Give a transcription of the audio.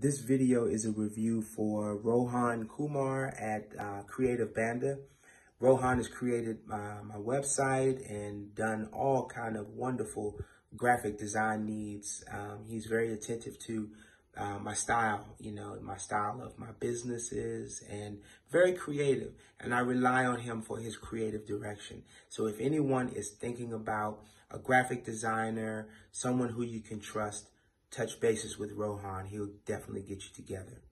This video is a review for Rohan Kumar at uh, Creative Banda. Rohan has created uh, my website and done all kind of wonderful graphic design needs. Um, he's very attentive to uh, my style, you know, my style of my businesses and very creative. And I rely on him for his creative direction. So if anyone is thinking about a graphic designer, someone who you can trust, touch bases with Rohan. He'll definitely get you together.